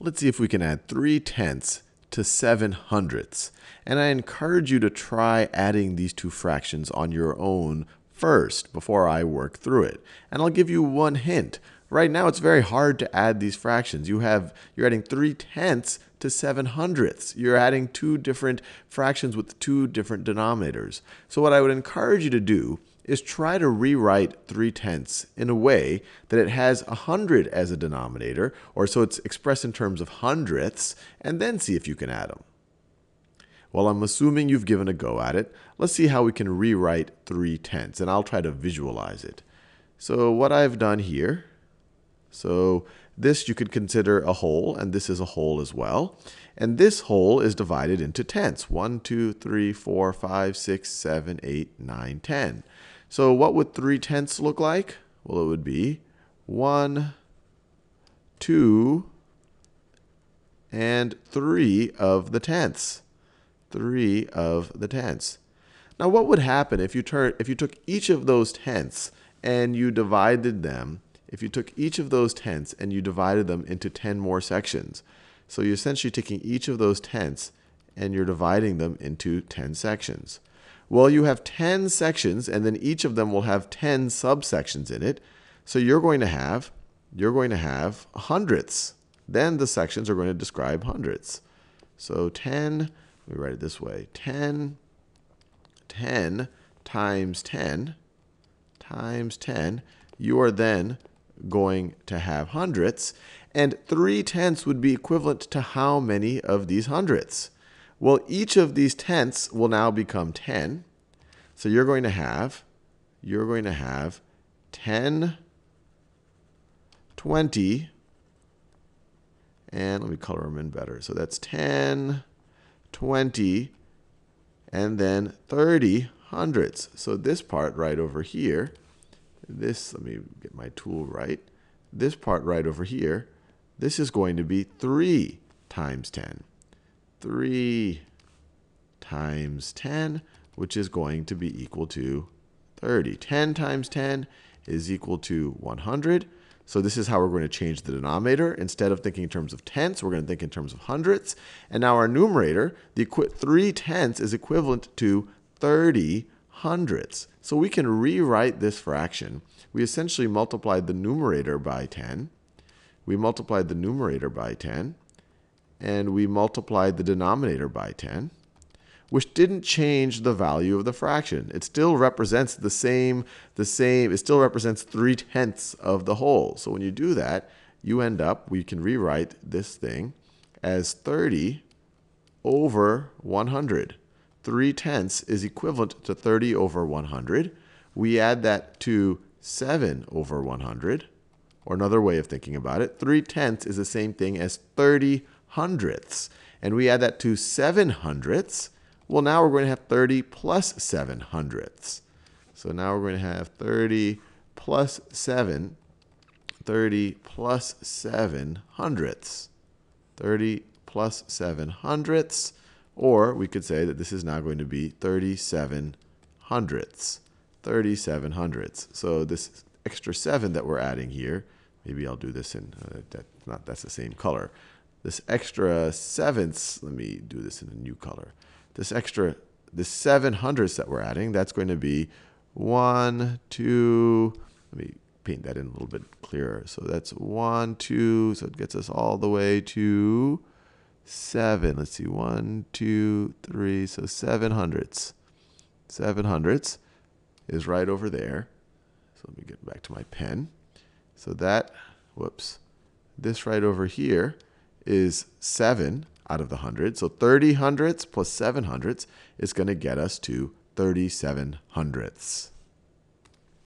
let's see if we can add 3 tenths to 7 hundredths. And I encourage you to try adding these two fractions on your own first before I work through it. And I'll give you one hint. Right now it's very hard to add these fractions. You have, you're adding 3 tenths to 7 hundredths. You're adding two different fractions with two different denominators. So what I would encourage you to do is try to rewrite 3 tenths in a way that it has 100 as a denominator, or so it's expressed in terms of hundredths, and then see if you can add them. Well, I'm assuming you've given a go at it. Let's see how we can rewrite 3 tenths, and I'll try to visualize it. So what I've done here, so this you could consider a whole, and this is a whole as well. And this whole is divided into tenths. 1, 2, 3, 4, 5, 6, 7, 8, 9, 10. So what would 3 tenths look like? Well, it would be 1, 2, and 3 of the tenths. 3 of the tenths. Now what would happen if you, turn, if you took each of those tenths and you divided them, if you took each of those tenths and you divided them into 10 more sections? So you're essentially taking each of those tenths and you're dividing them into 10 sections. Well, you have 10 sections, and then each of them will have 10 subsections in it. So you're going to have, you're going to have hundredths. Then the sections are going to describe hundredths. So 10 let me write it this way 10, 10 times 10 times 10, you are then going to have hundredths. And 3 tenths would be equivalent to how many of these hundredths? Well, each of these tenths will now become 10. So you're going to have, you're going to have 10, 20, and let me color them in better. So that's 10, 20, and then 30 hundredths. So this part right over here, this, let me get my tool right. This part right over here, this is going to be 3 times 10. 3 times 10, which is going to be equal to 30. 10 times 10 is equal to 100. So this is how we're going to change the denominator. Instead of thinking in terms of tenths, we're going to think in terms of hundredths. And now our numerator, the 3 tenths is equivalent to 30 hundredths. So we can rewrite this fraction. We essentially multiplied the numerator by 10. We multiplied the numerator by 10. And we multiplied the denominator by 10 which didn't change the value of the fraction. It still represents the same, the same, it still represents 3 tenths of the whole. So when you do that, you end up, we can rewrite this thing as 30 over 100. 3 tenths is equivalent to 30 over 100. We add that to 7 over 100. Or another way of thinking about it, 3 tenths is the same thing as 30 hundredths. And we add that to 7 hundredths. Well, now we're going to have 30 plus 7 hundredths. So now we're going to have 30 plus 7, 30 plus 7 hundredths. 30 plus 7 hundredths. Or we could say that this is now going to be 37 hundredths. 37 hundredths. So this extra 7 that we're adding here, maybe I'll do this in, uh, that, not, that's the same color. This extra sevenths, let me do this in a new color this extra, the 7 hundredths that we're adding, that's going to be 1, 2, let me paint that in a little bit clearer. So that's 1, 2, so it gets us all the way to 7. Let's see, 1, 2, 3, so 7 hundredths. 7 hundredths is right over there. So let me get back to my pen. So that, whoops, this right over here is 7 out of the 100. So 30 hundredths plus 7 hundredths is going to get us to 37 hundredths.